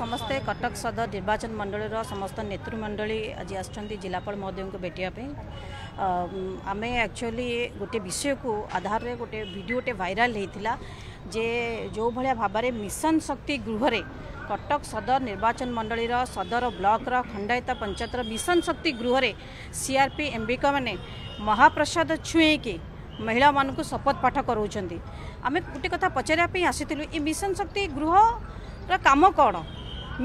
ସମସ୍ତେ କଟକ ସଦର ନିର୍ବାଚନ ମଣ୍ଡଳୀର ସମସ୍ତ ନେତୃମଣ୍ଡଳୀ ଆଜି ଆସିଛନ୍ତି ଜିଲ୍ଲାପାଳ ମହୋଦୟଙ୍କୁ ଭେଟିବା ପାଇଁ ଆମେ ଆକ୍ଚୁଆଲି ଗୋଟେ ବିଷୟକୁ ଆଧାରରେ ଗୋଟେ ଭିଡ଼ିଓଟେ ଭାଇରାଲ ହେଇଥିଲା ଯେ ଯେଉଁ ଭଳିଆ ଭାବରେ ମିଶନ ଶକ୍ତି ଗୃହରେ କଟକ ସଦର ନିର୍ବାଚନ ମଣ୍ଡଳୀର ସଦର ବ୍ଲକର ଖଣ୍ଡାୟତ ପଞ୍ଚାୟତର ମିଶନ ଶକ୍ତି ଗୃହରେ ସିଆର୍ପି ଏମ୍ବିକମାନେ ମହାପ୍ରସାଦ ଛୁଇଁକି ମହିଳାମାନଙ୍କୁ ଶପଥ ପାଠ କରାଉଛନ୍ତି ଆମେ ଗୋଟେ କଥା ପଚାରିବା ପାଇଁ ଆସିଥିଲୁ ଏ ମିଶନ ଶକ୍ତି ଗୃହର କାମ କ'ଣ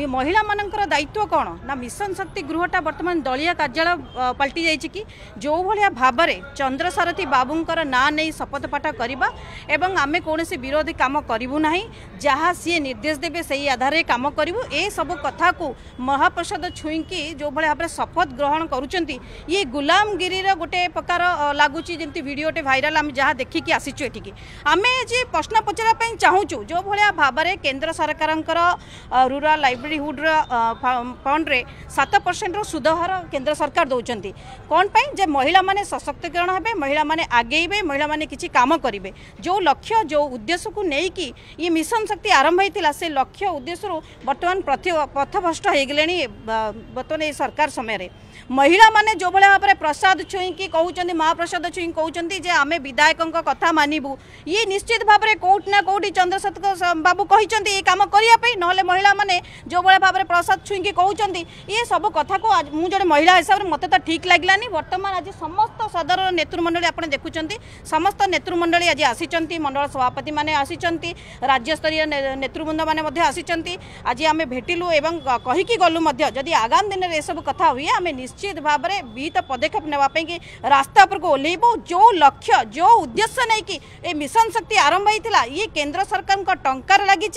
ମହିଳାମାନଙ୍କର ଦାୟିତ୍ୱ କ'ଣ ନା ମିଶନ ଶକ୍ତି ଗୃହଟା ବର୍ତ୍ତମାନ ଦଳୀୟ କାର୍ଯ୍ୟାଳୟ ପାଲଟି ଯାଇଛି କି ଯେଉଁଭଳିଆ ଭାବରେ ଚନ୍ଦ୍ରସାରଥୀ ବାବୁଙ୍କର ନାଁ ନେଇ ଶପଥପାଠ କରିବା ଏବଂ ଆମେ କୌଣସି ବିରୋଧୀ କାମ କରିବୁ ନାହିଁ ଯାହା ସିଏ ନିର୍ଦ୍ଦେଶ ଦେବେ ସେହି ଆଧାରରେ କାମ କରିବୁ ଏସବୁ କଥାକୁ ମହାପ୍ରସାଦ ଛୁଇଁକି ଯେଉଁଭଳି ଭାବରେ ଶପଥ ଗ୍ରହଣ କରୁଛନ୍ତି ଇଏ ଗୁଲାମଗିରିର ଗୋଟେ ପ୍ରକାର ଲାଗୁଛି ଯେମିତି ଭିଡ଼ିଓଟେ ଭାଇରାଲ୍ ଆମେ ଯାହା ଦେଖିକି ଆସିଛୁ ଏଠିକି ଆମେ ଆଜି ପ୍ରଶ୍ନ ପଚାରିବା ପାଇଁ ଚାହୁଁଛୁ ଯେଉଁଭଳିଆ ଭାବରେ କେନ୍ଦ୍ର ସରକାରଙ୍କର ରୁରାଲ୍ ଲାଇବ୍ରେରୀ लाइवलीहुड फंड रे सत परसेंट रुधहार केन्द्र सरकार दौरान कौन पाई जे महिला मैंने सशक्तिकरण हे महिला मैंने आगे महिला मैंने किसी कम करेंगे जो लक्ष्य जो उद्देश्य को लेकिन ये मिशन शक्ति आरंभ होता से लक्ष्य उद्देश्य बर्तमान पथभ्रष्ट हो गले बर्तमान ये सरकार समय महिला मैंने जो भाई भाव में प्रसाद छुईकी कहते माँ प्रसाद छुई कहते आम विधायकों कथा मानव ये निश्चित भाव में कौटना कौटी चंद्रशेखर बाबू कहते कम करने ना महिला मैंने जो भाई भाव में प्रसाद छुई कहते ये सब कथ को जो महिला हिसाब से मतलब ठीक लगलानी बर्तमान आज समस्त सदर नेतृमंडल आप देखुं समस्त नेतृमंडल आज आसी मंडल सभापति मैंने राज्य स्तर नेतृवृंद मैंने आज आम भेटिलु एवं कहीकि गलु जदि आगामी दिन में यह सब कथ हुए आम निश्चित भाव में विहित पदक्षेप नापी रास्ता उपरको ओब जो लक्ष्य जो उद्देश्य नहीं कि ये मिशन शक्ति आरंभ होता ये केन्द्र सरकार टकर लगी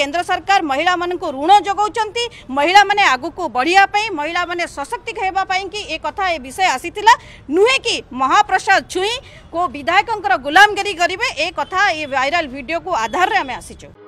केन्द्र सरकार महिला मान ऋण ଯୋଗାଉଛନ୍ତି ମହିଳାମାନେ ଆଗକୁ ବଢ଼ିବା ପାଇଁ ମହିଳାମାନେ ସଶକ୍ତି ହେବା ପାଇଁକି ଏ କଥା ଏ ବିଷୟ ଆସିଥିଲା ନୁହେଁ କି ମହାପ୍ରସାଦ ଛୁଇଁ କୋ ବିଧାୟକଙ୍କର ଗୁଲାମଗିରି କରିବେ ଏ କଥା ଏ ଭାଇରାଲ ଭିଡ଼ିଓକୁ ଆଧାରରେ ଆମେ ଆସିଛୁ